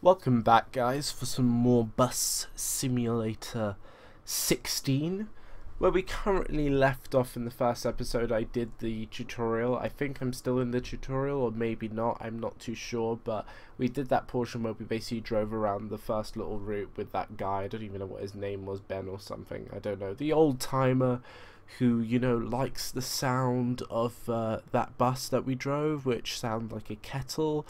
Welcome back, guys, for some more Bus Simulator 16. Where we currently left off in the first episode, I did the tutorial. I think I'm still in the tutorial, or maybe not, I'm not too sure, but we did that portion where we basically drove around the first little route with that guy. I don't even know what his name was, Ben or something, I don't know. The old timer who, you know, likes the sound of uh, that bus that we drove, which sounds like a kettle.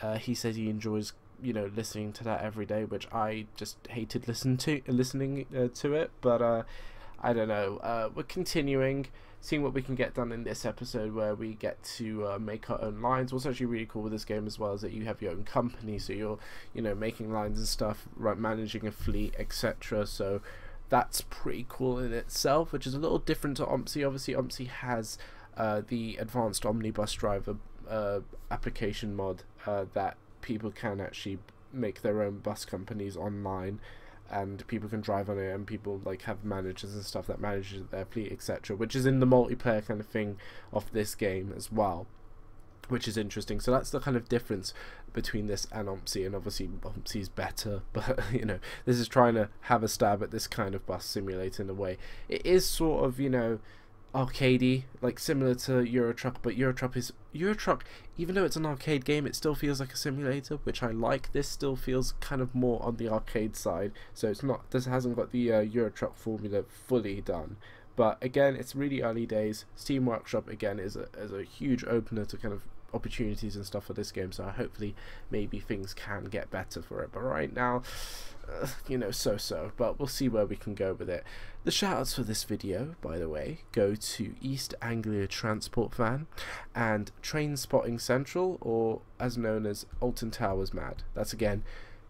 Uh, he says he enjoys you know listening to that every day which i just hated listen to listening uh, to it. But uh i don't know. Uh we're continuing seeing what we can get done in this episode where we get to uh, make our own lines. What's actually really cool with this game as well is that you have your own company. So you're you know making lines and stuff right managing a fleet etc so that's pretty cool in itself which is a little different to OMSI obviously OMSI has uh, the advanced omnibus driver uh, application mod uh, that people can actually make their own bus companies online and people can drive on it and people like have managers and stuff that manages their fleet etc which is in the multiplayer kind of thing of this game as well which is interesting so that's the kind of difference between this and OMSI and obviously OMSI's better but you know this is trying to have a stab at this kind of bus simulator in a way it is sort of you know arcadey, like similar to Euro Truck, but Euro Truck is Euro Truck. Even though it's an arcade game, it still feels like a simulator, which I like. This still feels kind of more on the arcade side, so it's not. This hasn't got the uh, Euro Truck formula fully done. But again, it's really early days. Steam Workshop again is a is a huge opener to kind of opportunities and stuff for this game. So hopefully, maybe things can get better for it. But right now, uh, you know, so-so, but we'll see where we can go with it. The shoutouts for this video, by the way, go to East Anglia Transport Fan and Trainspotting Central, or as known as Alton Towers Mad. That's again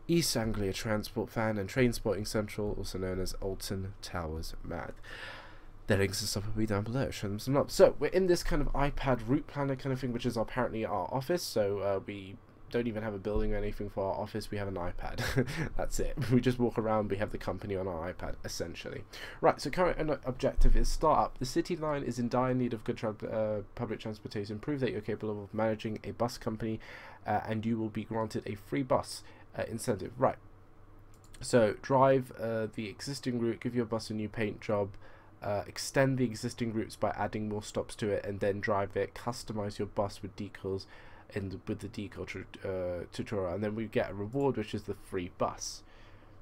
East Anglia Transport Fan and Trainspotting Central, also known as Alton Towers Mad. The links and stuff will be down below. Show them some love. So we're in this kind of iPad route planner kind of thing, which is apparently our office. So uh, we don't even have a building or anything for our office. We have an iPad. That's it. We just walk around. We have the company on our iPad, essentially. Right. So current objective is start up. The city line is in dire need of good tra uh, public transportation. Prove that you're capable of managing a bus company, uh, and you will be granted a free bus uh, incentive. Right. So drive uh, the existing route. Give your bus a new paint job. Uh, extend the existing routes by adding more stops to it and then drive it customize your bus with decals and with the decal uh, tutorial and then we get a reward which is the free bus.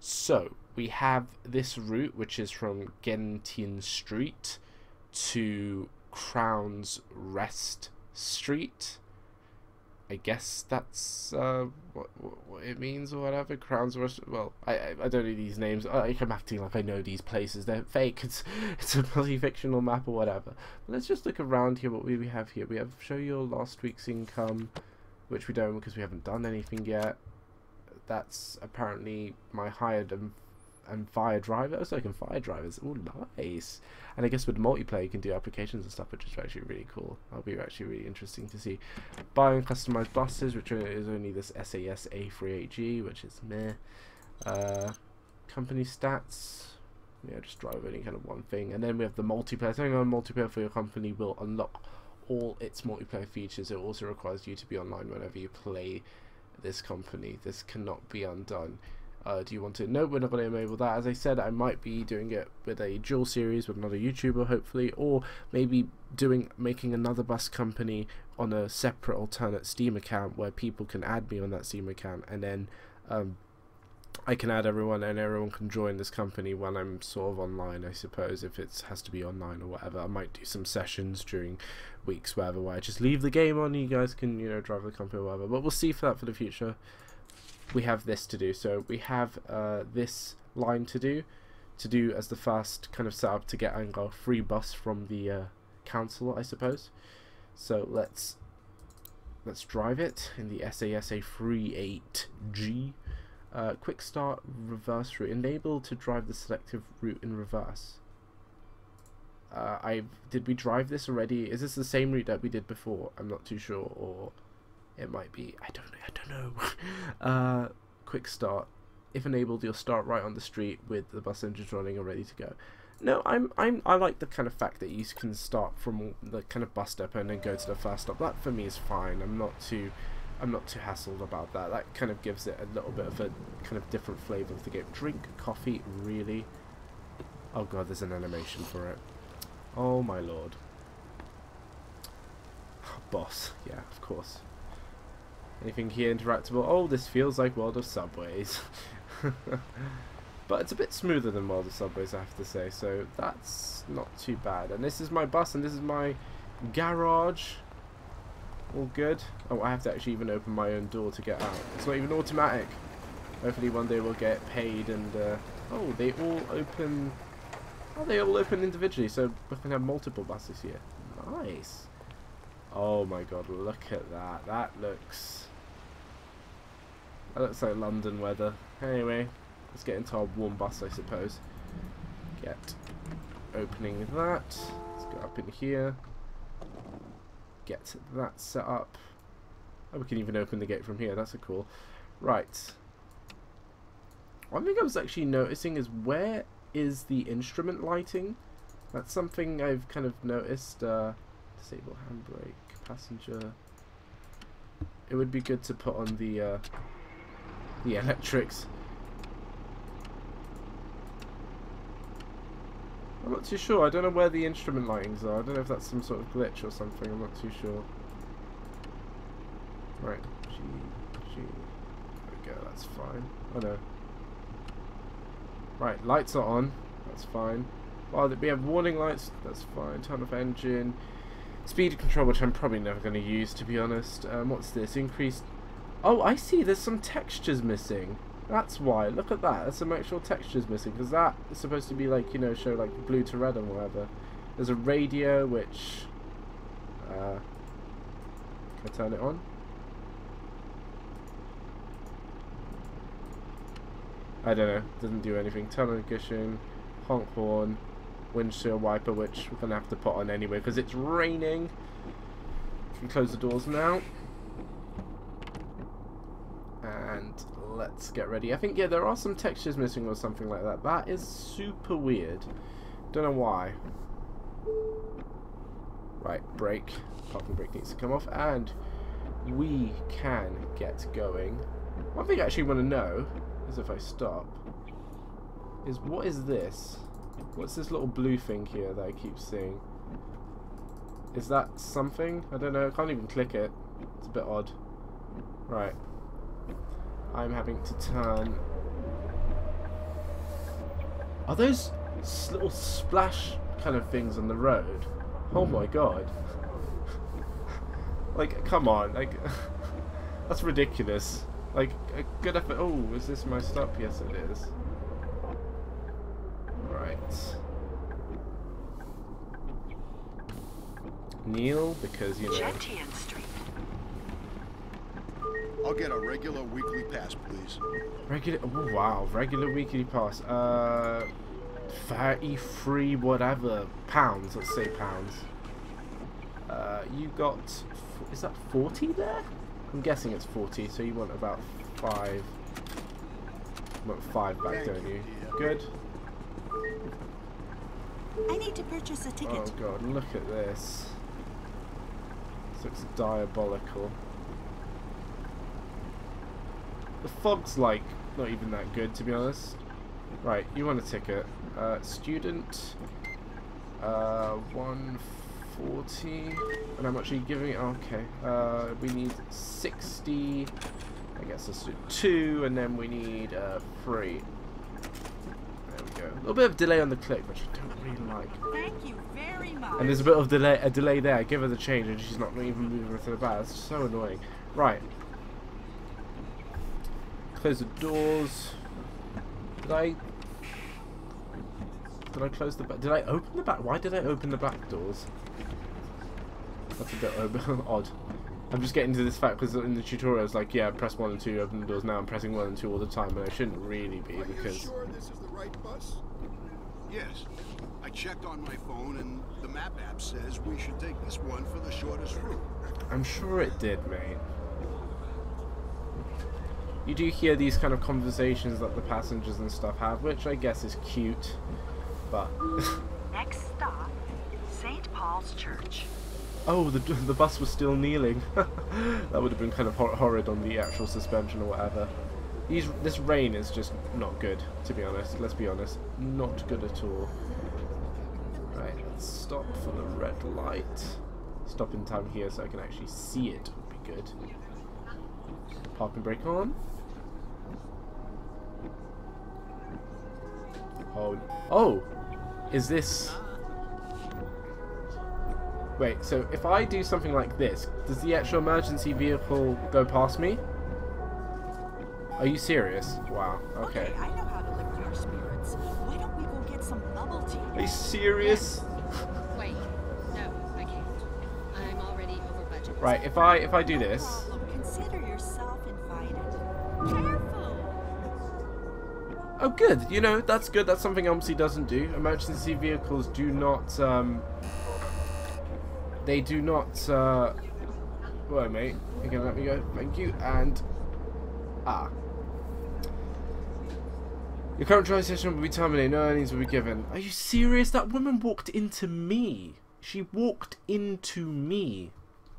So we have this route which is from Gentian Street to Crown's Rest Street I guess that's uh, what, what it means or whatever. Crowns Rest. Well, I, I, don't know these names. I, I'm acting like I know these places. They're fake. It's it's a bloody fictional map or whatever. But let's just look around here. What we, we have here. We have show your last week's income, which we don't because we haven't done anything yet. That's apparently my hired and fire driver. So I can fire drivers. Oh, nice. And I guess with multiplayer, you can do applications and stuff, which is actually really cool. That'll be actually really interesting to see. Buying customized buses, which is only this SAS A38G, which is meh. Uh, company stats. Yeah, just drive only kind of one thing. And then we have the multiplayer. Something on multiplayer for your company will unlock all its multiplayer features. It also requires you to be online whenever you play this company. This cannot be undone. Uh, do you want to? No, we're not going to enable that. As I said, I might be doing it with a dual series with another YouTuber, hopefully, or maybe doing making another bus company on a separate alternate Steam account where people can add me on that Steam account, and then um, I can add everyone, and everyone can join this company when I'm sort of online. I suppose if it has to be online or whatever, I might do some sessions during weeks, whatever, where I just leave the game on. You guys can you know drive the company or whatever. But we'll see for that for the future we have this to do. So we have uh, this line to do, to do as the first kind of setup to get a free bus from the uh, council, I suppose. So let's let's drive it in the SASA 38G. Uh, quick start reverse route. Enable to drive the selective route in reverse. Uh, I did we drive this already? Is this the same route that we did before? I'm not too sure. Or it might be I don't I don't know. uh, quick start. If enabled, you'll start right on the street with the bus engines running and ready to go. No, I'm I'm I like the kind of fact that you can start from the kind of bus depot and then go to the first stop. That for me is fine. I'm not too I'm not too hassled about that. That kind of gives it a little bit of a kind of different flavour of the game. Drink coffee, really? Oh god, there's an animation for it. Oh my lord. Boss, yeah, of course. Anything here interactable? Oh, this feels like World of Subways. but it's a bit smoother than World of Subways, I have to say, so that's not too bad. And this is my bus, and this is my garage. All good. Oh, I have to actually even open my own door to get out. It's not even automatic. Hopefully one day we'll get paid and... Uh, oh, they all open... Oh, they all open individually, so we can have multiple buses here. Nice. Oh my god, look at that. That looks... That looks like London weather. Anyway, let's get into our warm bus, I suppose. Get opening that. Let's go up in here. Get that set up. Oh, we can even open the gate from here. That's a cool. Right. One thing I was actually noticing is where is the instrument lighting? That's something I've kind of noticed. Uh, disable handbrake, passenger. It would be good to put on the uh, the electrics. I'm not too sure. I don't know where the instrument lightings are. I don't know if that's some sort of glitch or something. I'm not too sure. Right. G, G. There we go. That's fine. Oh no. Right. Lights are on. That's fine. Well, we have warning lights. That's fine. Turn off engine. Speed control, which I'm probably never going to use, to be honest. Um, what's this? Increased... Oh, I see. There's some textures missing. That's why. Look at that. There's some actual textures missing because that is supposed to be like you know show like blue to red and whatever. There's a radio which. Uh, can I turn it on? I don't know. Doesn't do anything. Turn Tunnel ignition, honk horn, windshield wiper, which we're gonna have to put on anyway because it's raining. Can close the doors now. And let's get ready. I think, yeah, there are some textures missing or something like that. That is super weird. Don't know why. Right, brake. Parking brake needs to come off. And we can get going. One thing I actually want to know is if I stop, is what is this? What's this little blue thing here that I keep seeing? Is that something? I don't know. I can't even click it. It's a bit odd. Right. I'm having to turn. Are those little splash kind of things on the road? Oh my god. like, come on. Like, that's ridiculous. Like, a good effort. Oh, is this my stop? Yes, it is. Right. Kneel, because, you know... Gentian Street. I'll get a regular weekly pass, please. Regular, oh, wow, regular weekly pass. Uh, 33 whatever pounds, let's say pounds. Uh, you got, is that 40 there? I'm guessing it's 40, so you want about 5. You want 5 back, Thank don't you, you? Good. I need to purchase a ticket. Oh god, look at this. This looks diabolical. The fog's like not even that good to be honest. Right, you want a ticket. Uh, student uh, 140 and are you giving it? Okay. Uh, we need 60 I guess let's do two and then we need uh, three. Go. A little bit of delay on the click, which I don't really like. Thank you very much. And there's a bit of delay, a delay there. I give her the change, and she's not even moving to the back. It's so annoying. Right. Close the doors. Did I? Did I close the back? Did I open the back? Why did I open the back doors? That's a bit odd. I'm just getting to this fact because in the tutorial it's like, yeah, press one and two, open the doors. Now I'm pressing one and two all the time, and I shouldn't really be Are you because. sure this is the right bus? Yes. I checked on my phone and the map app says we should take this one for the shortest route. I'm sure it did, mate. You do hear these kind of conversations that the passengers and stuff have, which I guess is cute. But Next stop, St. Paul's Church. Oh, the the bus was still kneeling. that would have been kind of hor- horrid on the actual suspension or whatever. These this rain is just not good, to be honest. Let's be honest, not good at all. Right, let's stop for the red light. Stop in time here so I can actually see it would be good. Parking brake on. Oh, oh, is this? Wait, so if I do something like this, does the actual emergency vehicle go past me? Are you serious? Wow. Okay. I know how to lift your spirits. Why don't we go get some bubble tea? Are you serious? Wait, no, I can't. I'm already over budget. Right. If I if I do No this, problem. Consider yourself invited. Careful. oh good. You know that's good. That's something OMSI doesn't do. Emergency vehicles do not. Um, they do not. Uh, well, mate, you can let me go. Thank you. And ah. Your current drive session will be terminated. No earnings will be given. Are you serious? That woman walked into me. She walked into me.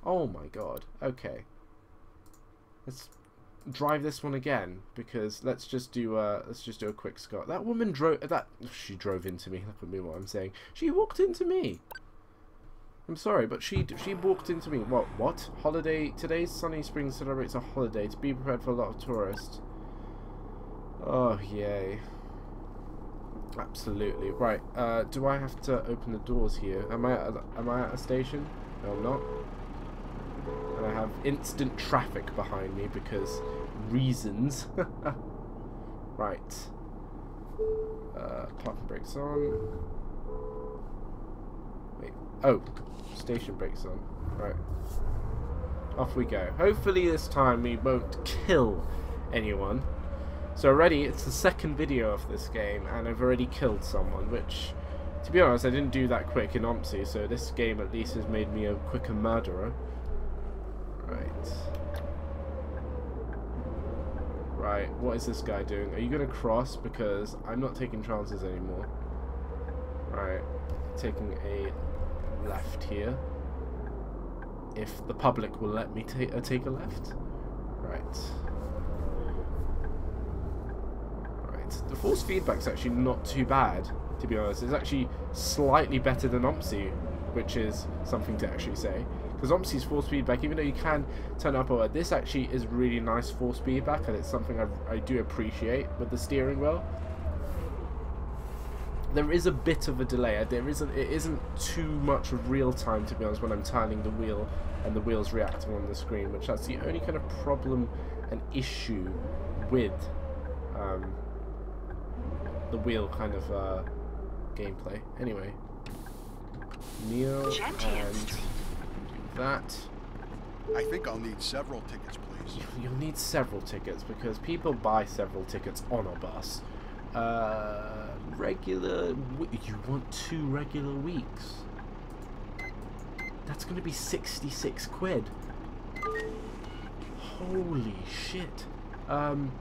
Oh my god. Okay. Let's drive this one again because let's just do uh let's just do a quick Scott. That woman drove that she drove into me. Look at me what I'm saying. She walked into me. I'm sorry, but she she walked into me. What what? Holiday today's Sunny Spring celebrates a holiday. To be prepared for a lot of tourists. Oh yay. Absolutely. Right. Uh, do I have to open the doors here? Am I at am I at a station? No, I'm not. And I have instant traffic behind me because reasons. right. Uh, parking brakes on. Oh, station brakes on. Right. Off we go. Hopefully this time we won't kill anyone. So already it's the second video of this game and I've already killed someone, which to be honest I didn't do that quick in OMSI, so this game at least has made me a quicker murderer. Right. Right, what is this guy doing? Are you gonna cross? Because I'm not taking chances anymore. Right, taking a left here. If the public will let me ta uh, take a left. Right. Right. The force feedback's actually not too bad, to be honest. It's actually slightly better than OMSI, which is something to actually say. Because OMSI's force feedback, even though you can turn up or this actually is really nice force feedback, and it's something I, I do appreciate with the steering wheel. There is a bit of a delay. There isn't. It isn't too much of real time, to be honest, when I'm turning the wheel and the wheels reacting on the screen. Which that's the only kind of problem and issue with um, the wheel kind of uh, gameplay. Anyway, Neo Gentian and that. I think I'll need several tickets, please. You'll need several tickets because people buy several tickets on a bus. Uh, regular. You want two regular weeks? That's going to be 66 quid. Holy shit. Um,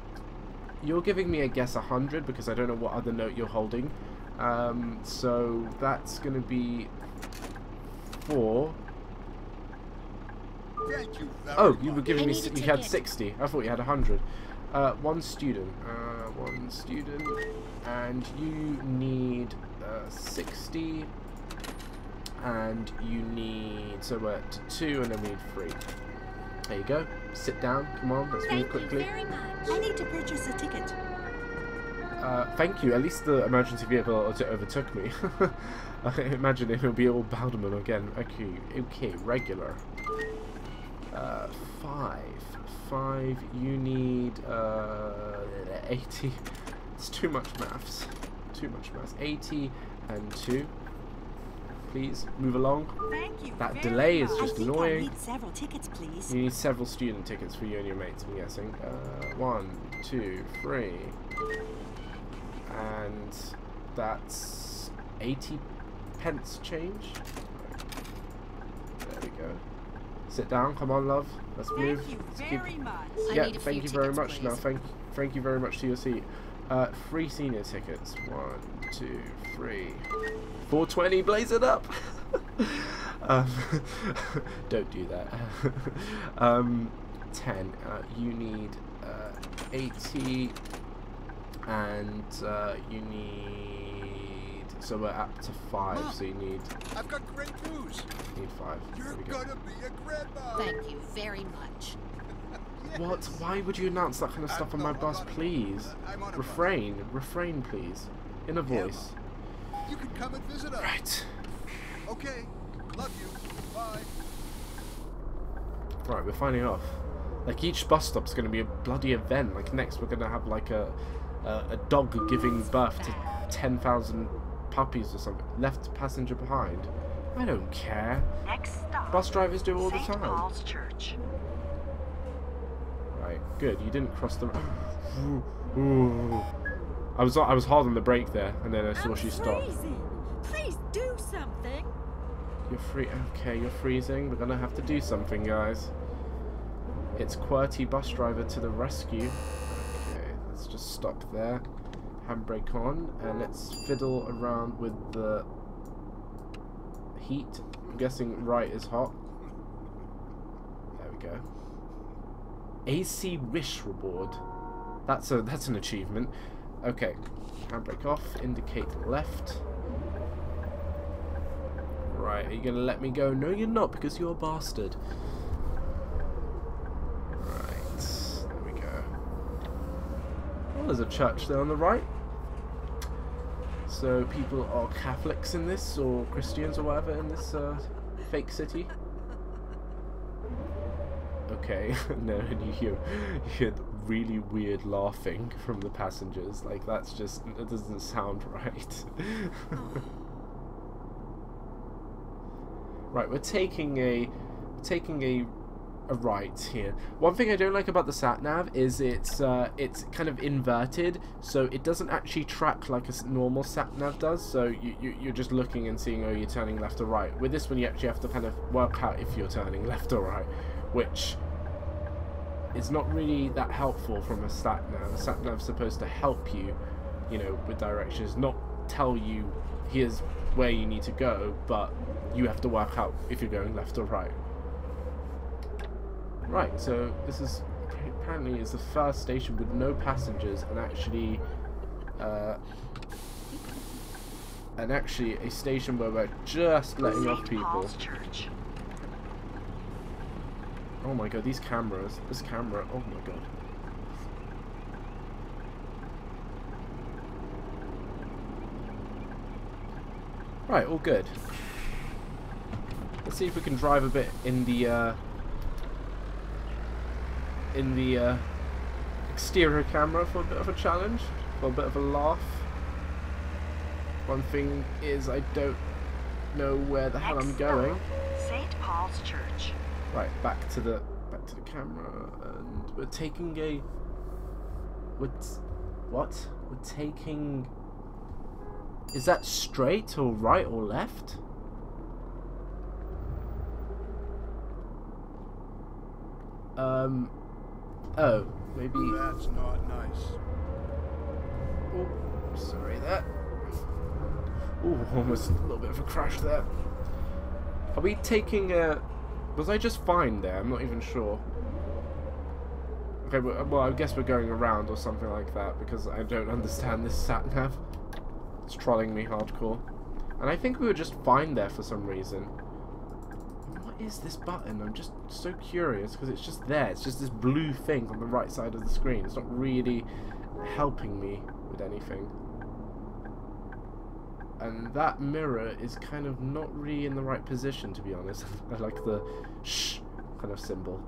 you're giving me a guess 100 because I don't know what other note you're holding. Um, so that's going to be four. Thank you very Oh, you were giving me. need a s- You had sixty. I thought you had hundred. Uh, one student. Uh, one student, and you need uh, sixty. And you need so we're at two, and then we need three. There you go. Sit down. Come on, let's move Thank you very much. I need to purchase a ticket. Uh, thank you. At least the emergency vehicle overtook me. I imagine it will be all Balderman again. Okay, okay, regular. Uh, five. Five, you need, uh, 80. It's too much maths. Too much maths. 80 and 2. Please, move along. Thank you. That delay is just annoying. I need several tickets, please. You need several student tickets for you and your mates, I'm guessing. Uh, one, two, three. And that's 80 pence change. There we go. Sit down, come on, love. Let's move. Thank you Let's keep- very much. I yeah, thank you very tickets, much. No, please. thank, thank you very much to your seat. Uh, free senior tickets. One, two, three. 420, blaze it up! um, don't do that. um, 10. Uh, you need uh, 80 and uh, you need so we're up to five Mom. so you need I've got great news. need five You're go. gonna be a grandma. Thank you very much. what why would you announce that kind of stuff on my I'm bus not- please I'm on a bus. refrain refrain please in a Yeah, voice You can come and visit us. right Okay. Love you. Bye. right we're finding off like each bus stop's going to be a bloody event like next we're going to have like a a, a dog giving birth to 10,000 puppies or something left passenger behind I don't care Next stop. bus drivers do it all the St. time Paul's Church. Right, good. You didn't cross the. I was I was hard on the brake there, and then I saw I'm she stopped. freezing. Please do something. You're free. Okay, you're freezing. We're gonna have to do something, guys. It's QWERTY bus driver to the rescue. Okay, let's just stop there. Handbrake on, and let's fiddle around with the heat. I'm guessing right is hot. There we go. AC Wish reward. That's a that's an achievement. Okay, handbrake off. Indicate left. Right, are you gonna let me go? No, you're not, because you're a bastard. Right, there we go. Oh, there's a church there on the right. So people are Catholics in this, or Christians, or whatever, in this uh, fake city. Okay, no, and you hear, you hear really weird laughing from the passengers. Like that's just it doesn't sound right. right, we're taking a taking a a right here. One thing I don't like about the sat nav is it's uh, it's kind of inverted, so it doesn't actually track like a normal sat nav does. So you, you you're just looking and seeing oh you're turning left or right. With this one, you actually have to kind of work out if you're turning left or right, which is not really that helpful from a sat nav. A sat nav's supposed to help you, you know, with directions, not tell you here's where you need to go, but you have to work out if you're going left or right. Right, so this is apparently is the first station with no passengers and actually uh, and actually a station where we're just letting off people. Oh my god, these cameras. This camera. Oh my god. Right, all good. Let's see if we can drive a bit in the uh, in the uh, exterior camera for a bit of a challenge, for a bit of a laugh. One thing is I don't know where the hell I'm going. St. Paul's Church. Right, back to the back to the camera, and we're taking a. We're what? We're taking. Is that straight or right or left? Um. Oh, maybe. That's not nice. Oh, sorry that. Oh, almost a little bit of a crash there. Are we taking a? Was I just fine there? I'm not even sure. Okay, well, well, I guess we're going around or something like that because I don't understand this sat nav. It's trolling me hardcore. And I think we were just fine there for some reason. Is this button? I'm just so curious because it's just there. It's just this blue thing on the right side of the screen. It's not really helping me with anything. And that mirror is kind of not really in the right position, to be honest. I like the shh kind of symbol.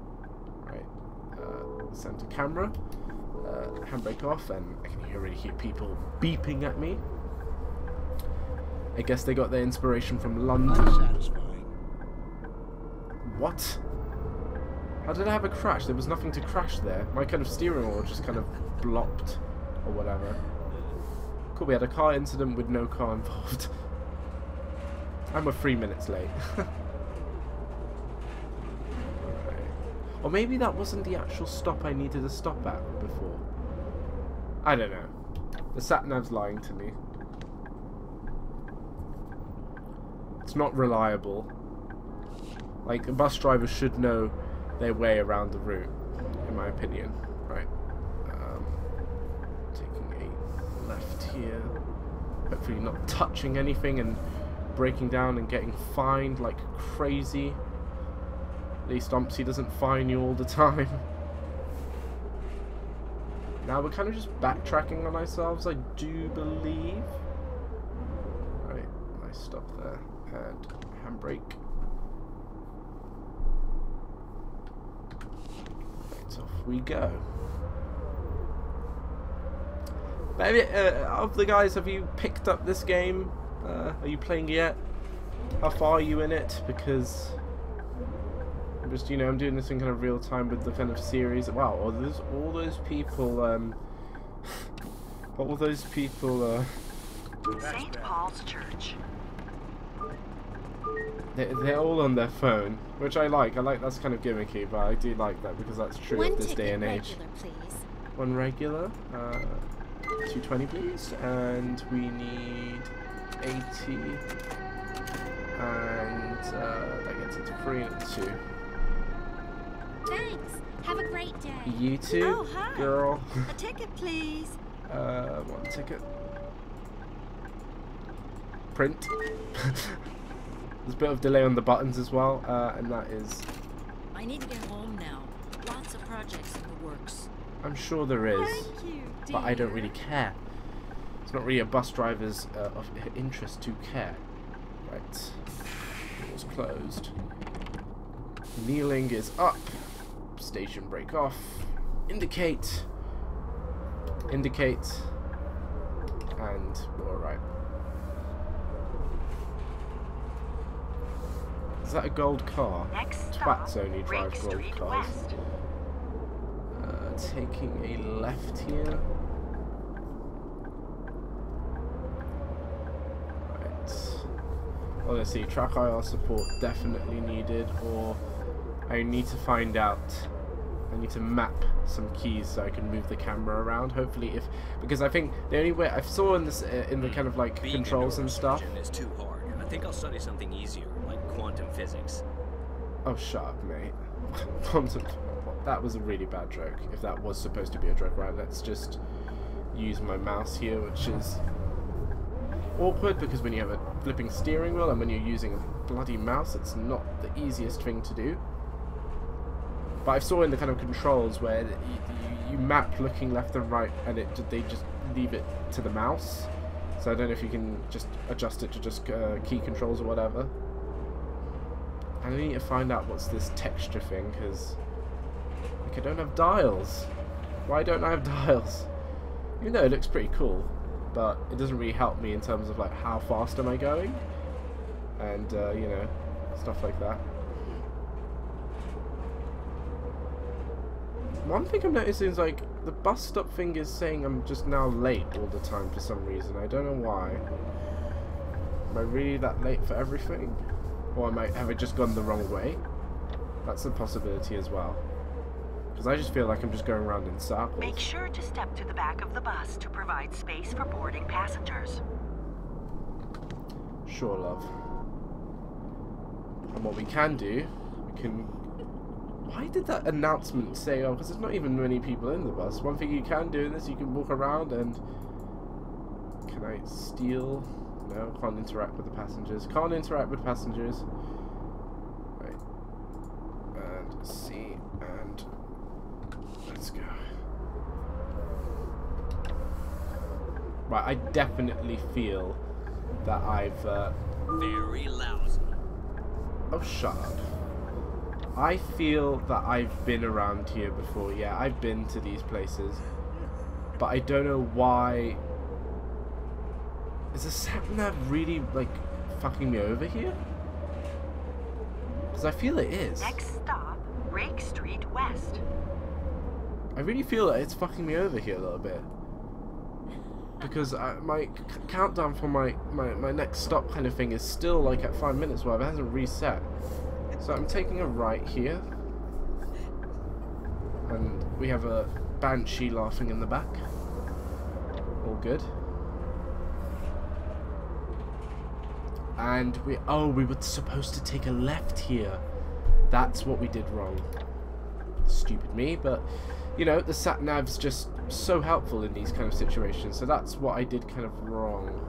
Right. Uh, center camera. Uh, handbrake off, and I can already hear people beeping at me. I guess they got their inspiration from London. What? How did I have a crash? There was nothing to crash there. My kind of steering wheel just kind of blopped or whatever. Cool, we had a car incident with no car involved. and we're three minutes late. Or maybe that wasn't the actual stop I needed to stop at before. I don't know. The sat nav's lying to me. It's not reliable. Like a bus driver should know their way around the route, in my opinion. Right. Um, taking a left here. Hopefully not touching anything and breaking down and getting fined like crazy. At least OMSI doesn't fine you all the time. Now we're kind of just backtracking on ourselves, I do believe. Right, nice stop there. And handbrake. Off we go. But you, uh, of the guys, have you picked up this game? Uh, are you playing yet? How far are you in it? Because I'm just, you know, I'm doing this in kind of real time with the kind of series. Wow, all those, all those people, um, all those people, uh, St. Paul's Church. They, they're all on their phone, which I like. I like that's kind of gimmicky, but I do like that because that's true One of this day and age. regular, please. One regular, uh, 220 please, and we need 80, and uh, that gets it to three and two. Thanks. Have a great day. You two, Oh, hi. girl. A ticket, please. Uh, one ticket. Print. There's a bit of delay on the buttons as well, uh, and that is. I need to get home now. Lots of projects in the works. I'm sure there is, Thank you, but I don't really care. It's not really a bus driver's uh, of interest to care. Right. Doors closed. Kneeling is up. Station break off. Indicate. Indicate. And we're alright. Is that a gold car? Next stop, Twats only drive Rake gold Street cars. West. Uh, taking a left here. Right. Well, let's see. TrackIR support definitely needed, or I need to find out. I need to map some keys so I can move the camera around. Hopefully, if because I think the only way I saw in this uh, in the kind of like Being controls and stuff. is too hard. I think I'll study something easier, like quantum physics. Oh, shut up, mate. Quantum. That was a really bad joke. If that was supposed to be a joke, right? Let's just use my mouse here, which is awkward because when you have a flipping steering wheel and when you're using a bloody mouse, it's not the easiest thing to do. But I saw in the kind of controls where you, you, map looking left and right, and it they just leave it to the mouse. So I don't know if you can just adjust it to just uh, key controls or whatever. I need to find out what's this texture thing, because like, I don't have dials. Why don't I have dials? You know, it looks pretty cool, but it doesn't really help me in terms of like how fast am I going, and uh, you know, stuff like that. One thing I'm noticing is like the bus stop thing is saying I'm just now late all the time for some reason. I don't know why. Am I really that late for everything? Or am I, have I just gone the wrong way? That's a possibility as well. Because I just feel like I'm just going around in circles. Make sure to step to the back of the bus to provide space for boarding passengers. Sure, love. And what we can do, we can... Why did that announcement say, oh, because there's not even many people in the bus. One thing you can do in this, you can walk around and... Can I steal? No, can't interact with the passengers. Can't interact with passengers. Right. And C, and... Let's go. Right, I definitely feel that I've... Uh, Very lousy. Oh, shut up. I feel that I've been around here before. Yeah, I've been to these places. But I don't know why... Is the sat nav really, like, fucking me over here? Because I feel it is. Next stop, Rake Street West. I really feel that it's fucking me over here a little bit. Because I, my c- countdown for my, my, my next stop kind of thing is still like at five minutes, well, it hasn't reset. So I'm taking a right here. And we have a banshee laughing in the back. all good. And we, oh, we were supposed to take a left here. That's what we did wrong. Stupid me, but, you know, the sat-nav's just so helpful in these kind of situations. So that's what I did kind of wrong.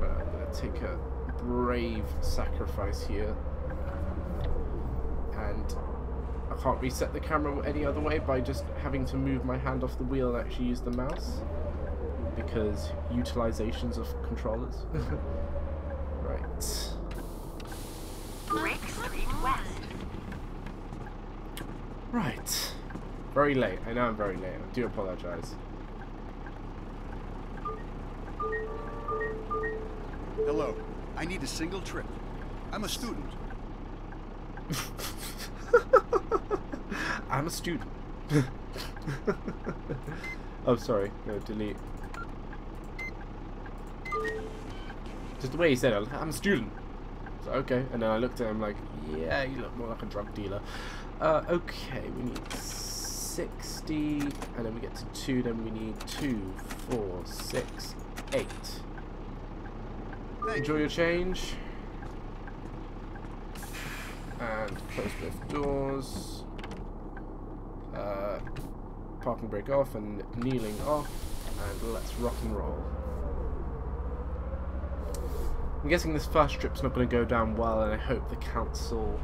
But I'm going to take a brave sacrifice here. And I can't reset the camera any other way by just having to move my hand off the wheel and actually use the mouse. Because utilizations of controllers. right. Brake Street West. Right. Very late. I know I'm very late. I do apologize. Hello. I need a single trip. I'm a student. I'm a student. oh, sorry. No, delete. Just the way he said it, I'm a student. So, okay, and then I looked at him like, yeah, you look more like a drug dealer. Uh, okay, we need 60, and then we get to 2, then we need 2, 4, 6, 8. Thank Enjoy you. your change. And close both doors. Uh, parking brake off and kneeling off. And let's rock and roll. I'm guessing this first trip's not going to go down well, and I hope the council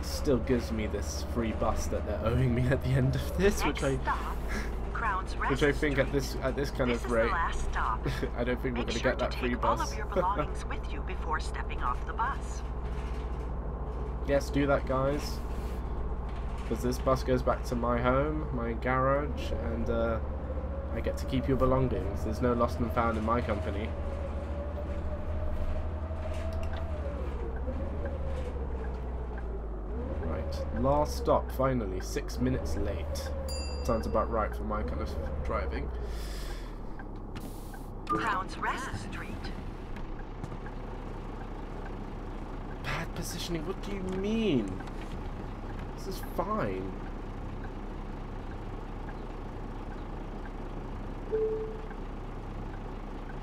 still gives me this free bus that they're owing me at the end of this, which I stop, which I think at this at this kind This of rate, the last stop. I don't think we're Make going to get that free bus. of your belongings with you before stepping off the bus. Yes, do that, guys. Because this bus goes back to my home, my garage, and uh, I get to keep your belongings. There's no lost and found in my company. Right, last stop, finally. Six minutes late. Sounds about right for my kind of driving. Crowns Rest Street. Bad positioning? What do you mean? This is fine.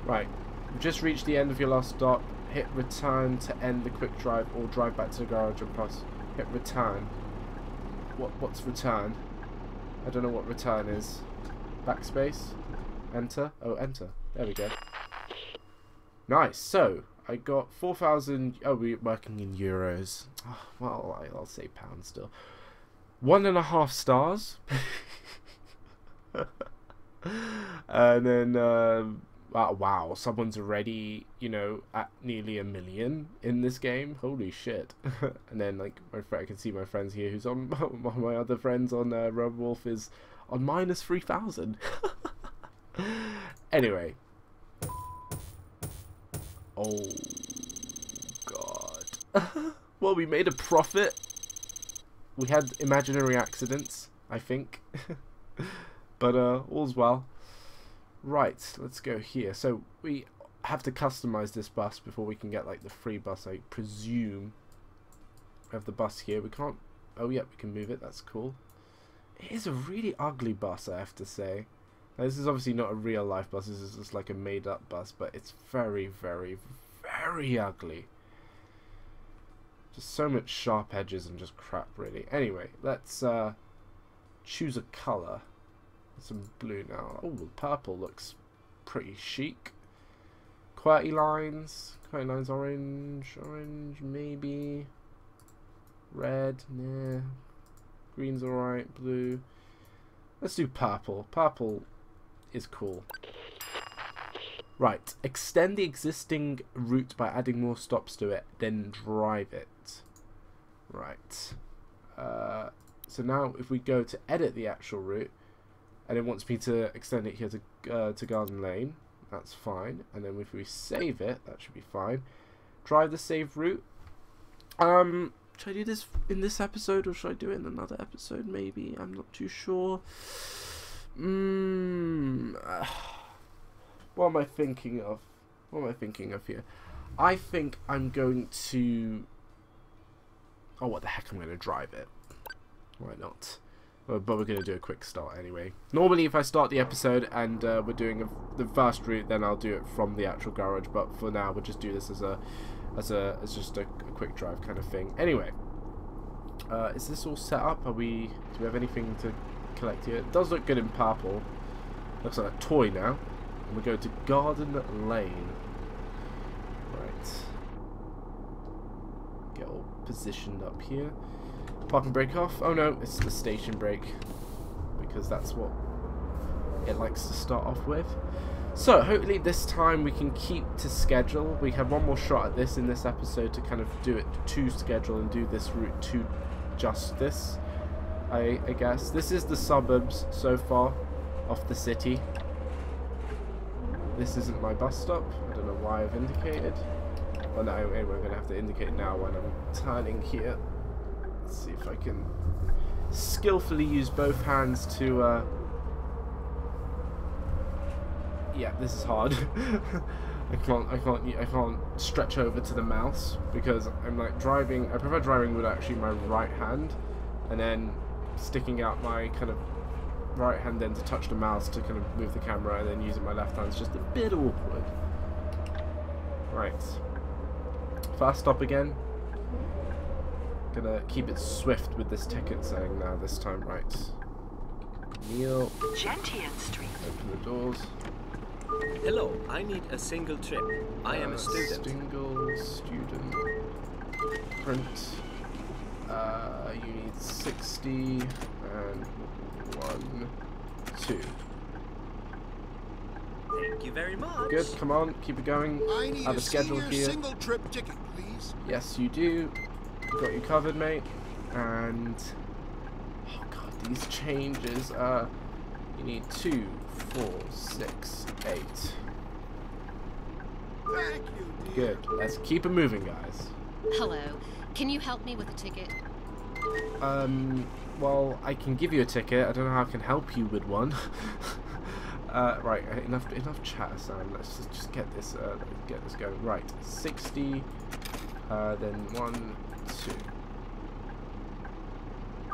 Right. You've just reached the end of your last stop. Hit return to end the quick drive or drive back to the garage and press hit return. What what's return? I don't know what return is. Backspace? Enter? Oh enter. There we go. Nice. So I got four thousand. Oh, we're working in euros. Oh, well, I'll say pounds still. One and a half stars. and then, um, wow, wow, someone's already, you know, at nearly a million in this game. Holy shit! and then, like, my friend, I can see my friends here. Who's on one of my other friends on uh, Red Wolf is on minus three thousand. anyway, Oh god. well, we made a profit. We had imaginary accidents, I think. but uh all's well. Right, let's go here. So we have to customize this bus before we can get like the free bus, I presume. We have the bus here. We can't Oh yeah, we can move it. That's cool. It is a really ugly bus, I have to say. Now, this is obviously not a real life bus, this is just like a made up bus, but it's very, very, very ugly. Just so much sharp edges and just crap, really. Anyway, let's uh, choose a colour. Some blue now. Oh, purple looks pretty chic. Qwerty lines. Qwerty lines orange. Orange, maybe. Red, nah. Green's alright. Blue. Let's do purple. Purple is cool. Right, extend the existing route by adding more stops to it, then drive it. Right. Uh, so now if we go to edit the actual route, and it wants me to extend it here to, uh, to Garden Lane, that's fine. And then if we save it, that should be fine. Drive the save route. Um, should I do this in this episode, or should I do it in another episode, maybe? I'm not too sure. Mm, what am I thinking of? What am I thinking of here? I think I'm going to. Oh, what the heck? I'm going to drive it. Why not? But we're going to do a quick start anyway. Normally, if I start the episode and uh, we're doing a, the first route, then I'll do it from the actual garage. But for now, we'll just do this as a, as a, as just a, a quick drive kind of thing. Anyway, uh, is this all set up? Are we? Do we have anything to collect here? It does look good in purple. Looks like a toy now. And we go to Garden Lane. Right. Get all positioned up here. Parking brake off. Oh no, it's the station brake. Because that's what it likes to start off with. So, hopefully this time we can keep to schedule. We have one more shot at this in this episode to kind of do it to schedule and do this route to justice, I, I guess. This is the suburbs so far of the city. This isn't my bus stop. I don't know why I've indicated. Well, no, anyway, we're going to have to indicate now when I'm turning here. Let's see if I can skillfully use both hands to... Uh... Yeah, this is hard. I can't, I can't, I can't stretch over to the mouse because I'm like driving. I prefer driving with actually my right hand, and then sticking out my kind of right hand then to touch the mouse to kind of move the camera, and then using my left hand is just a bit awkward. Right. Fast stop again. Gonna keep it swift with this ticket saying now this time, right. Kneel. Gentian Street. open the doors. Hello, I need a single trip. I am Uh, a student. Single student. Print. Uh, you need 60 and 1, 2. Thank you very much. Good, come on, keep it going. I need Have a a schedule senior here. single trip ticket, please. Yes, you do. Got you covered, mate. And. Oh, God, these changes. Uh, you need 2, 4, 6, 8. Thank you, dear. Good, let's keep it moving, guys. Hello. Can you help me with a ticket? Um, well, I can give you a ticket. I don't know how I can help you with one. uh, right, uh, enough enough chatter, Sam. Let's just, just get this uh, get this going. Right, 60, uh, then 1, 2.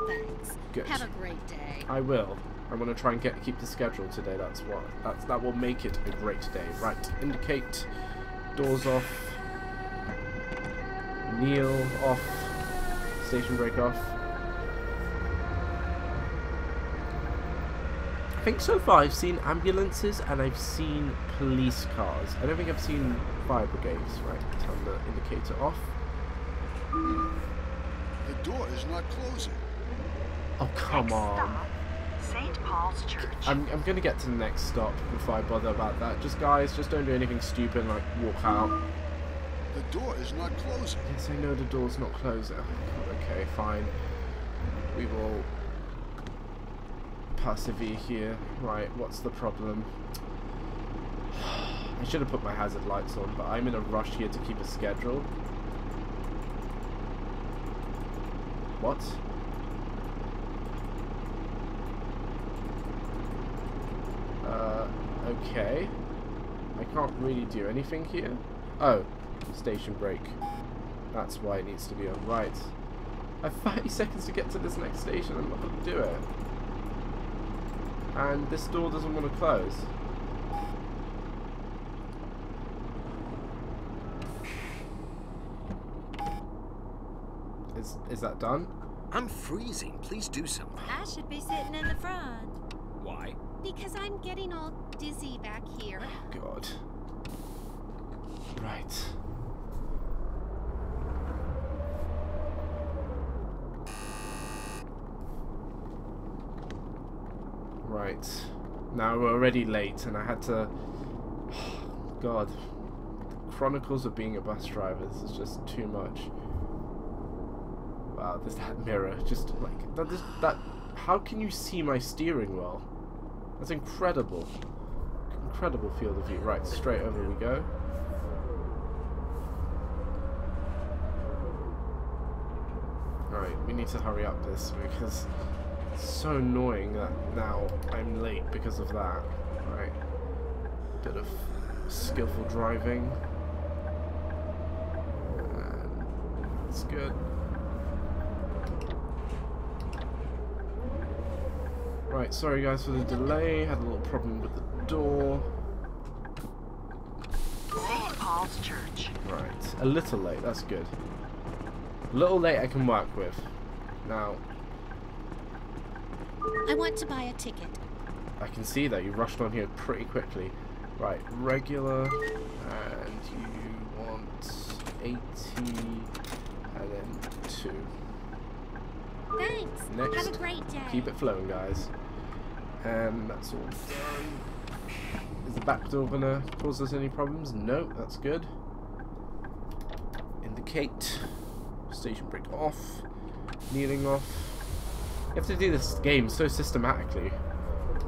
Thanks. Good. Have a great day. I will. I want to try and get keep the schedule today. That's what. That's that will make it a great day. Right. Indicate. Doors off. Kneel off. Station brake off. I think so far I've seen ambulances and I've seen police cars. I don't think I've seen fire brigades. Right. Turn the indicator off. The door is not closing. Oh come Next on. St. Paul's Church. I'm, I'm gonna get to the next stop before I bother about that. Just guys, just don't do anything stupid like walk out. The door is not closing. Yes, I know the door's not closing. Okay, fine. We will persevere here. Right, what's the problem? I should have put my hazard lights on, but I'm in a rush here to keep a schedule. What? Uh, okay. I can't really do anything here. Oh, station brake. That's why it needs to be on. Right. I have 30 seconds to get to this next station. I'm not going to do it. And this door doesn't want to close. Is, is that done? I'm freezing. Please do something. I should be sitting in the front. Why? Because I'm getting all dizzy back here. Oh, God. Right. Right. Now we're already late and I had to... God. Chronicles of being a bus driver this is just too much. Uh, wow, there's that mirror. Just like... That, that. How can you see my steering wheel? That's incredible. Incredible field of view. Right, straight over we go. Alright, we need to hurry up this because it's so annoying that now I'm late because of that. Right. Bit of skillful driving. And that's good. Right, sorry guys for the delay. Had a little problem with the door. St. Paul's Church. Right, a little late. That's good. A little late I can work with. Now, I want to buy a ticket. I can see that you rushed on here pretty quickly. Right, regular, and you want 80, and then 2. Thanks. Next. Have a great day. Keep it flowing, guys. And that's all. Is the back door gonna cause us any problems? No, that's good. Indicate. Station brake off. Kneeling off. You have to do this game so systematically.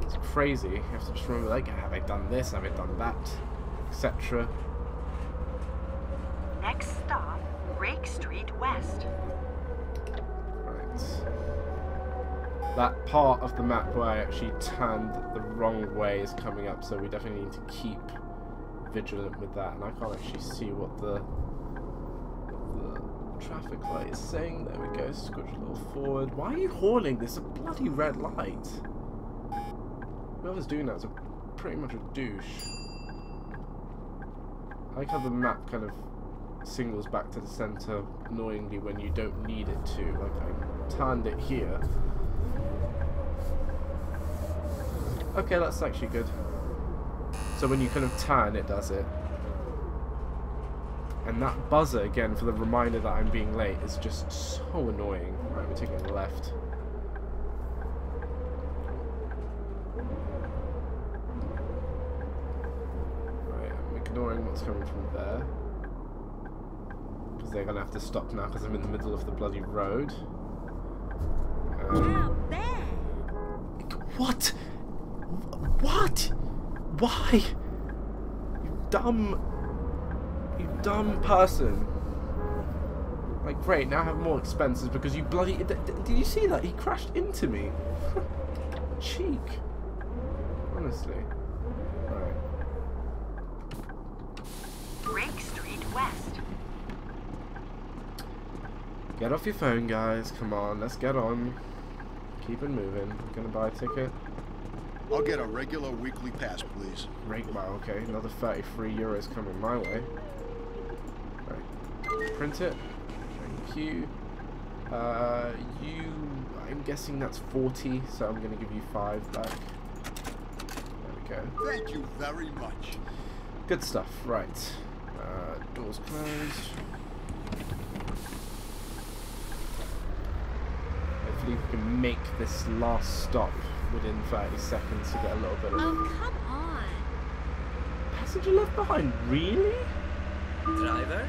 It's crazy. You have to just remember, like, have I done this? Have I done that? Etc. Next stop, Rake Street West. Right. That part of the map where I actually turned the wrong way is coming up, so we definitely need to keep vigilant with that. And I can't actually see what the, the traffic light is saying. There we go, scooch a little forward. Why are you hauling? There's a bloody red light. Whoever's doing that is a, pretty much a douche. I like how the map kind of singles back to the center annoyingly when you don't need it to. Like I turned it here. Okay, that's actually good. So when you kind of turn, it does it. And that buzzer, again, for the reminder that I'm being late, is just so annoying. Right, we're taking the left. Right, I'm ignoring what's coming from there. Because they're going to have to stop now because I'm in the middle of the bloody road. Um, what? What? Why? You dumb. You dumb person. Like, great, now I have more expenses because you bloody. Did you see that? He crashed into me. Cheek. Honestly. Right. Rake Street West. Get off your phone, guys. Come on, let's get on. Keep it moving. Gonna buy a ticket. I'll get a regular weekly pass, please. Rate wow, okay. Another 33 euros coming my way. Right. Print it. Thank you. Uh, you... I'm guessing that's 40, so I'm going to give you 5 back. There we go. Thank you very much. Good stuff. Right. Uh, doors closed. Hopefully we can make this last stop within 30 seconds to get a little bit of... Oh, come on. Passenger left behind? Really? Driver,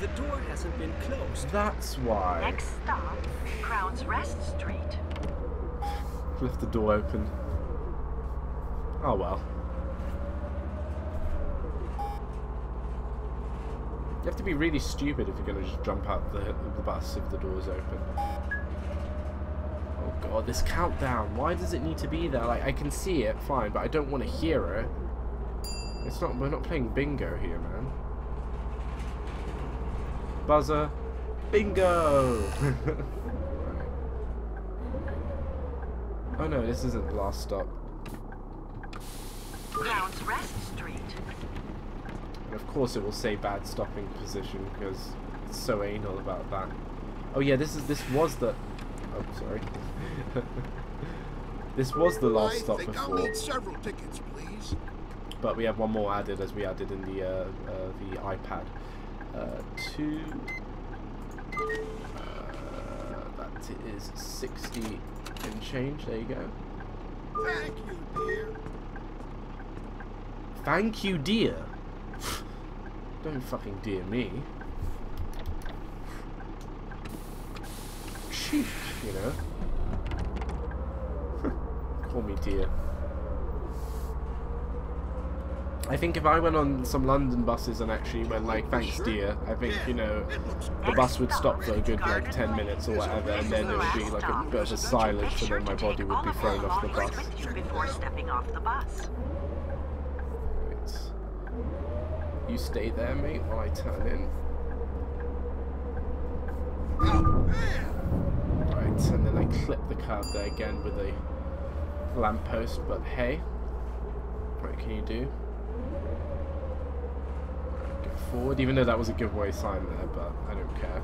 the door hasn't been closed. That's why. Next stop, Crown's Rest Street. Left the door open. Oh well. You have to be really stupid if you're going to just jump out the, the bus if the door's open. God, this countdown. Why does it need to be there? Like, I can see it, fine, but I don't want to hear it. It's not, we're not playing bingo here, man. Buzzer. Bingo! Right. Oh no, this isn't the last stop. Crown's Rest Street. And of course it will say bad stopping position because it's so anal about that. Oh yeah, this is this was the Oh sorry. this was the last I stop think I'll before. need several tickets, please. But we have one more added as we added in the uh, uh, the iPad. Uh, two uh, that is sixty and change, there you go. Thank you, dear. Thank you, dear. Don't fucking dear me. Cheap, you know. Call me dear. I think if I went on some London buses and actually went like, thanks dear, I think, you know, the bus would stop for a good like 10 minutes or whatever and then it would be like a bit of a silence and then my body would be thrown off the bus. Before stepping off the bus. You stay there, mate, while I turn in. And then I clip the curb there again with a lamppost, but hey. What can you do? Go forward, even though that was a giveaway sign there, but I don't care.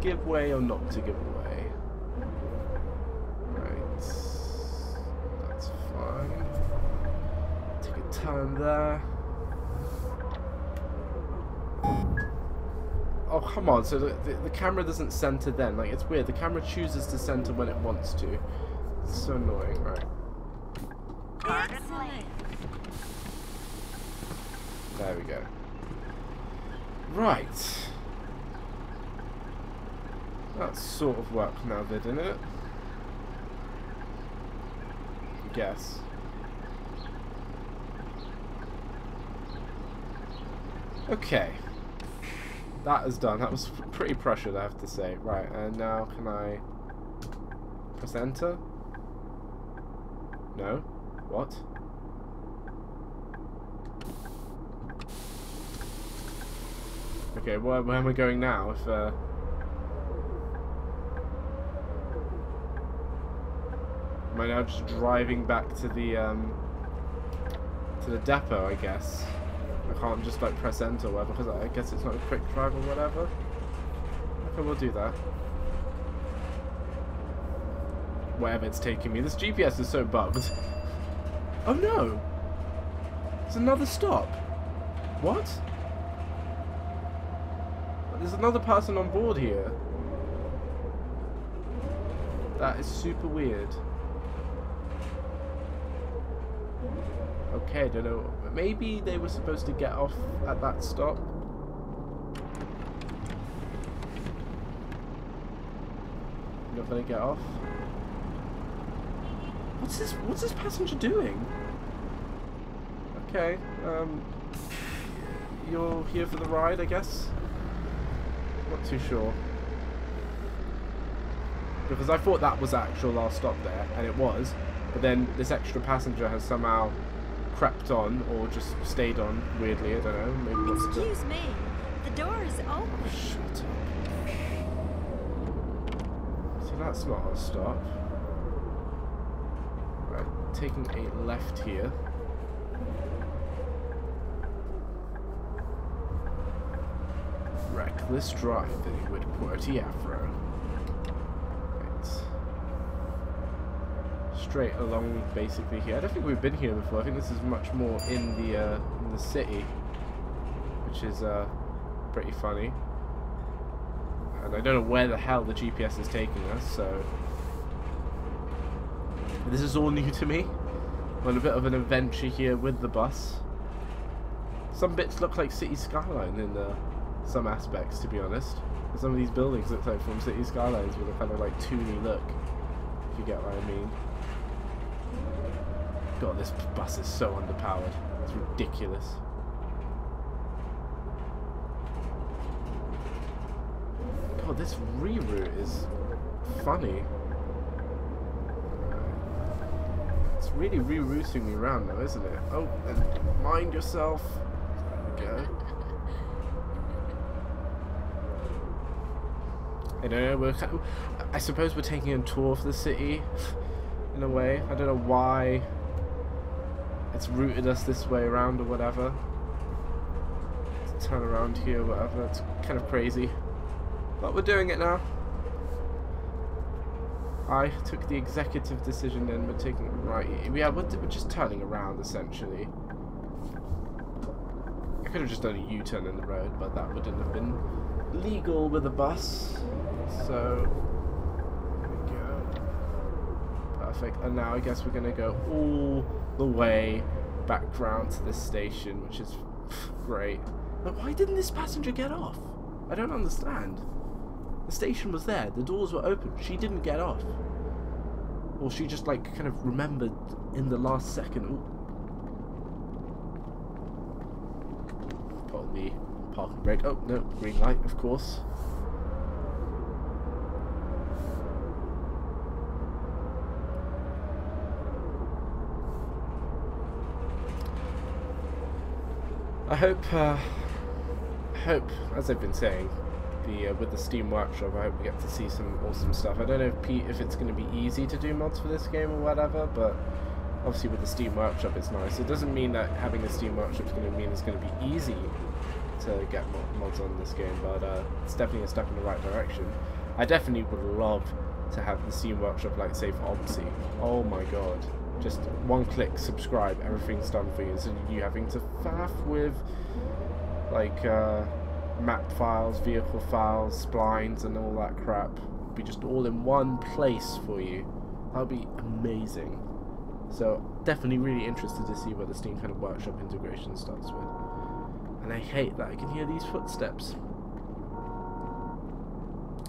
Give way or not to give away. Right. That's fine. Take a turn there. Oh, come on. So the, the, the camera doesn't center then. Like, it's weird. The camera chooses to center when it wants to. It's so annoying, right? Excellent. There we go. Right. That sort of worked now, didn't it? I guess. Okay. That is done. That was pretty pressured, I have to say. Right, and now can I press enter? No? What? Okay, where, where am I going now? If uh... Am I now just driving back to the um to the depot? I guess I can't just like press enter or whatever because I guess it's not a quick drive or whatever. Okay, we'll do that. Wherever it's taking me. This GPS is so bugged. Oh no! It's another stop. What? There's another person on board here. That is super weird. Okay, don't know. Maybe they were supposed to get off at that stop. Not gonna get off. What's this? What's this passenger doing? Okay, um, you're here for the ride, I guess. Not too sure. Because I thought that was the actual last stop there, and it was. But then this extra passenger has somehow crept on, or just stayed on, weirdly, I don't know. Maybe. Excuse me. The door is open. Oh, shut up. So that's not a stop. Right, taking a left here. Reckless driving with Qwerty Afro. Right. Straight along basically here. I don't think we've been here before. I think this is much more in the uh, in the city, which is uh, pretty funny. And I don't know where the hell the GPS is taking us, so this is all new to me. On a bit of an adventure here with the bus. Some bits look like City Skyline in uh, some aspects, to be honest. Some of these buildings look like from City Skylines with a kind of like 2D look, if you get what I mean. God, this bus is so underpowered. It's ridiculous. God, this reroute is funny. It's really rerouting me around now, isn't it? Oh, and mind yourself. There. I don't know. We're kind of, I suppose we're taking a tour of the city, in a way. I don't know why it's routed us this way around or whatever. Let's turn around here, or whatever. It's kind of crazy, but we're doing it now. I took the executive decision, and we're taking right. Yeah, we're, we're just turning around essentially. I could have just done a U-turn in the road, but that wouldn't have been legal with a bus. So, there we go. Perfect. And now I guess we're going to go all the way back round to this station, which is great. But why didn't this passenger get off? I don't understand. The station was there. The doors were open. She didn't get off. Or she just, like, kind of remembered in the last second. Ooh. On the parking brake. Oh, no. Green light, of course. I hope, uh, I hope, as I've been saying, the uh, with the Steam Workshop. I hope we get to see some awesome stuff. I don't know if Pete, if it's going to be easy to do mods for this game or whatever, but obviously with the Steam Workshop it's nice. It doesn't mean that having a Steam Workshop is going to mean it's going to be easy to get mo- mods on this game, but uh, it's definitely a step in the right direction. I definitely would love to have the Steam Workshop like say for OMSI. Oh my god. Just one click, subscribe, everything's done for you. Instead of you having to faff with like uh, map files, vehicle files, splines, and all that crap. Be just all in one place for you. That would be amazing. So definitely really interested to see where the Steam kind of Workshop integration starts with. And I hate that I can hear these footsteps.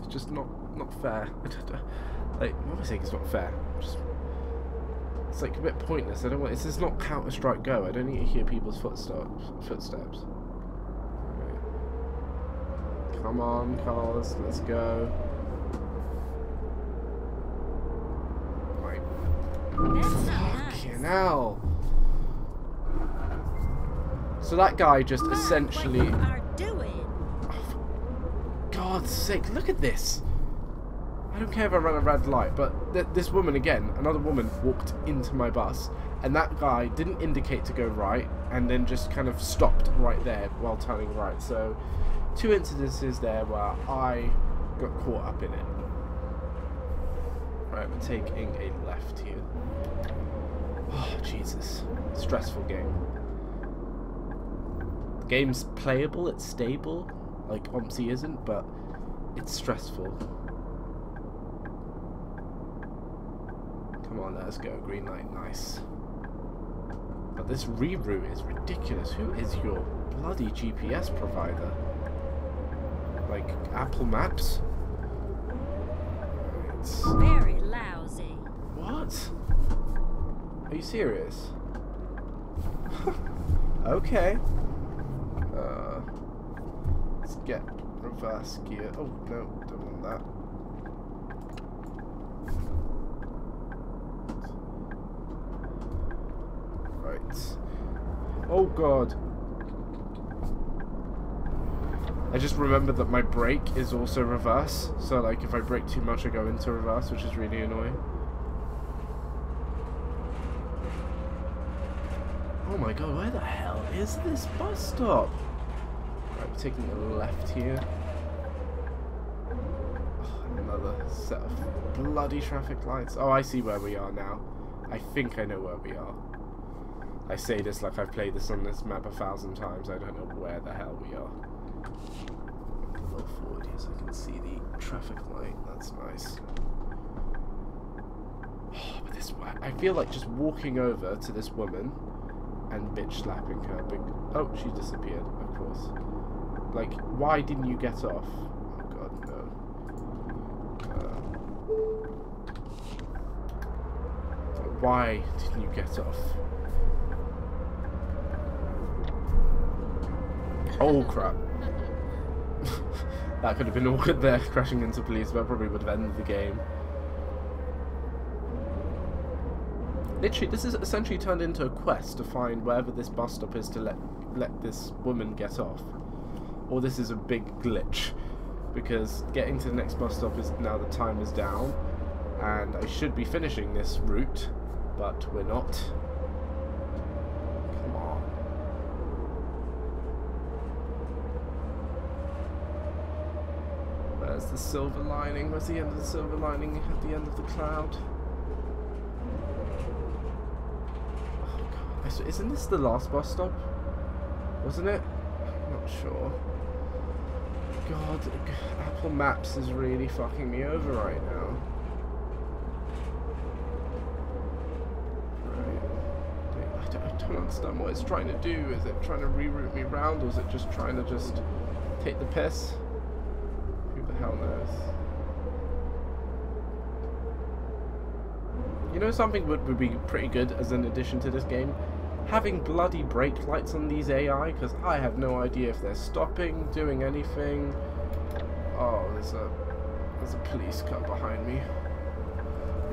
It's just not not fair. Like, what am I saying? It's not fair. Just it's like a bit pointless. I don't want. This is not Counter Strike Go. I don't need to hear people's footsteps. Footsteps. Right. Come on, cars. Let's go. Right. That's not nice. Fucking hell. So that guy just Look essentially. You. Oh, God's sake, look at this. I don't care if I run a red light, but th- this woman again, another woman, walked into my bus, and that guy didn't indicate to go right, and then just kind of stopped right there while turning right. So, two incidences there where I got caught up in it. Right, we're taking a left here. Oh, Jesus. Stressful game. The game's playable, it's stable, like OMSI isn't, but it's stressful. Come on, let's go. Green light, nice. But this reroute is ridiculous. Who is your bloody GPS provider? Like Apple Maps? It's... Very lousy. What? Are you serious? okay. Uh, let's get reverse gear. Oh no, don't want that. Right. Oh god. I just remembered that my brake is also reverse, so like if I brake too much I go into reverse, which is really annoying. Oh my god, where the hell is this bus stop? Right, we're taking a left here. Oh, another set of bloody traffic lights. Oh, I see where we are now. I think I know where we are. I say this like I've played this on this map a thousand times. I don't know where the hell we are. Little forward here so I can see the traffic light. That's nice. but this, I feel like just walking over to this woman and bitch slapping her. Big, oh, she disappeared. Of course. Like, why didn't you get off? Oh God, no. Uh, why didn't you get off? Oh crap. that could have been awkward there, crashing into police, but probably would have ended the game. Literally, this is essentially turned into a quest to find wherever this bus stop is to let let this woman get off. Or this is a big glitch. Because getting to the next bus stop is now the time is down. And I should be finishing this route, but we're not. Come on. Where's the silver lining? Where's the end of the silver lining at the end of the cloud? Oh, Isn't this the last bus stop? Wasn't it? Not sure. God, Apple Maps is really fucking me over right now. Right. I don't, I don't understand what it's trying to do. Is it trying to reroute me round, or is it just trying to just take the piss? Who the hell knows? You know something would, would be pretty good as an addition to this game? Having bloody brake lights on these AI, because I have no idea if they're stopping, doing anything. Oh, there's a there's a police car behind me.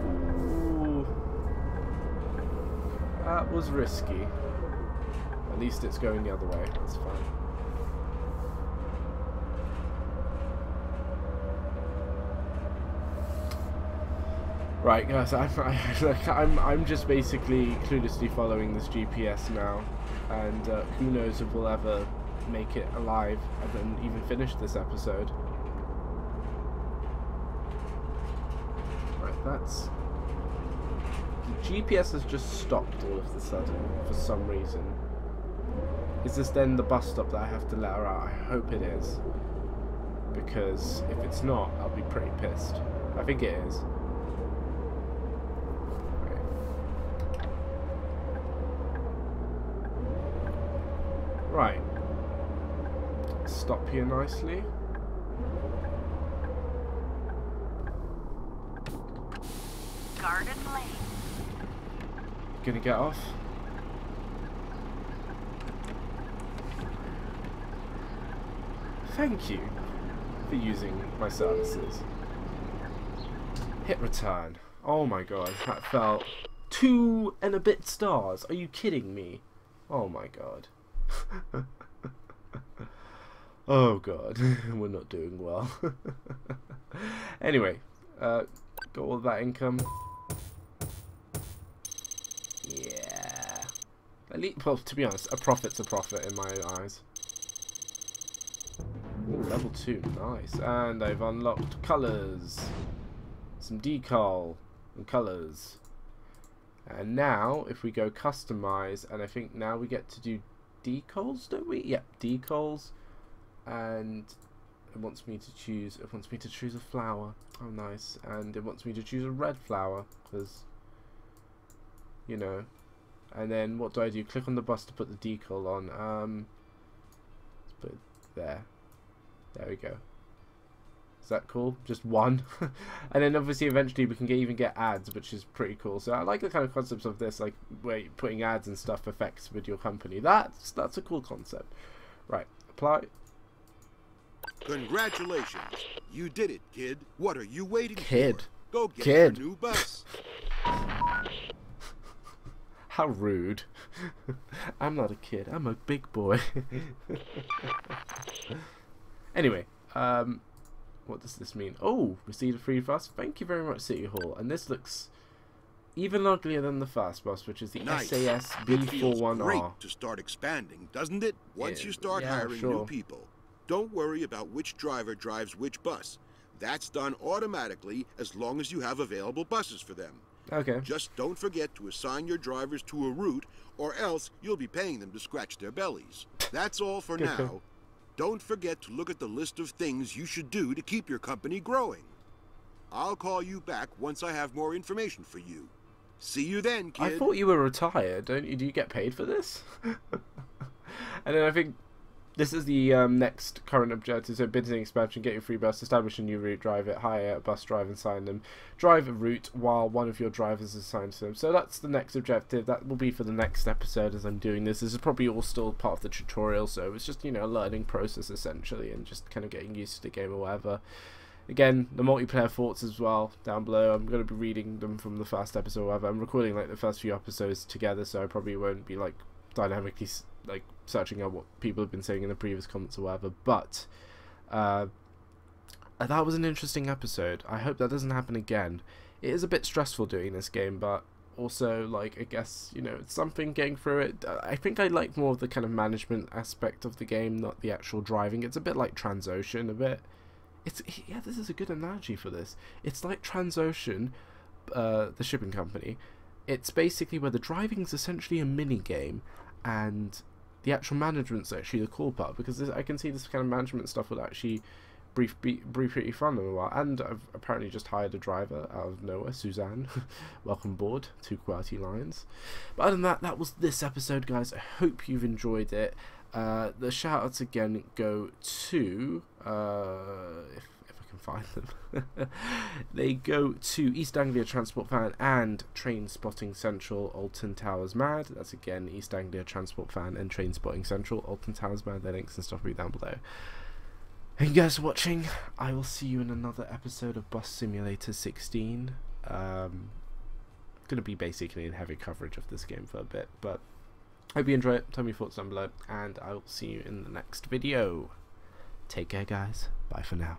Ooh. That was risky. At least it's going the other way, that's fine. Right, guys, I'm, I, like, I'm, I'm just basically cluelessly following this GPS now, and uh, who knows if we'll ever make it alive and even finish this episode. Right, that's... The GPS has just stopped all of a sudden, for some reason. Is this then the bus stop that I have to let her out? I hope it is. Because if it's not, I'll be pretty pissed. I think it is. Right. Stop here nicely. Garden Lane. Gonna get off. Thank you for using my services. Hit return. Oh my god, that felt two and a bit stars. Are you kidding me? Oh my god. oh god, we're not doing well. anyway, uh, got all that income. Yeah. Well, to be honest, a profit's a profit in my eyes. Ooh, level 2, nice. And I've unlocked colours. Some decal and colours. And now, if we go customize, and I think now we get to do decals, don't we? Yep, decals. And it wants me to choose, it wants me to choose a flower. Oh, nice. And it wants me to choose a red flower, because, you know. And then what do I do? Click on the bus to put the decal on. Um, let's put it there. There we go. Is that cool? Just one. and then obviously eventually we can get, even get ads, which is pretty cool. So I like the kind of concepts of this, like where putting ads and stuff effects with your company. That's that's a cool concept. Right, apply. Congratulations. You did it, kid. What are you waiting for? Kid. for? Go get Kid. your new bus. How rude. I'm not a kid. I'm a big boy. anyway, um, what does this mean? Oh, received a free bus. Thank you very much, City Hall. And this looks even uglier than the first bus, which is the Nice. SAS It feels B41R. to start expanding, doesn't it? Once Yeah, you start yeah, hiring sure. new people. Don't worry about which driver drives which bus. That's done automatically as long as you have available buses for them. Okay. Just don't forget to assign your drivers to a route, or else you'll be paying them to scratch their bellies. That's all for now. Don't forget to look at the list of things you should do to keep your company growing. I'll call you back once I have more information for you. See you then, kid. I thought you were retired. Don't you? Do you get paid for this? and then I think this is the um, next current objective. So business expansion, get your free bus, establish a new route, drive it, hire a bus driver and sign them. Drive a route while one of your drivers is assigned to them. So that's the next objective. That will be for the next episode as I'm doing this. This is probably all still part of the tutorial, so it's just, you know, a learning process essentially and just kind of getting used to the game or whatever. Again, the multiplayer thoughts as well down below. I'm going to be reading them from the first episode. or Whatever. I'm recording like the first few episodes together, so I probably won't be like dynamically like searching out what people have been saying in the previous comments or whatever. But uh, that was an interesting episode. I hope that doesn't happen again. It is a bit stressful doing this game, but also like I guess you know it's something getting through it. Uh, I think I like more of the kind of management aspect of the game, not the actual driving. It's a bit like Transocean, a bit. It's yeah, this is a good analogy for this. It's like Transocean, uh, the shipping company. It's basically where the driving's essentially a mini game, and the actual management's actually the cool part because this, I can see this kind of management stuff would actually brief be, be pretty fun in a while. And I've apparently just hired a driver out of nowhere, Suzanne. Welcome aboard to Quality Lines. But other than that, that was this episode, guys. I hope you've enjoyed it. Uh, the shout outs again go to uh, if, find them. they go to East Anglia Transport Fan and Train Spotting Central Alton Towers Mad. That's again East Anglia Transport Fan and Train Spotting Central Alton Towers Mad. Their links and stuff will be down below. Thank you guys for watching. I will see you in another episode of Bus Simulator 16. Um, gonna be basically in heavy coverage of this game for a bit, but hope you enjoy it. Tell me your thoughts down below, and I will see you in the next video. Take care, guys. Bye for now.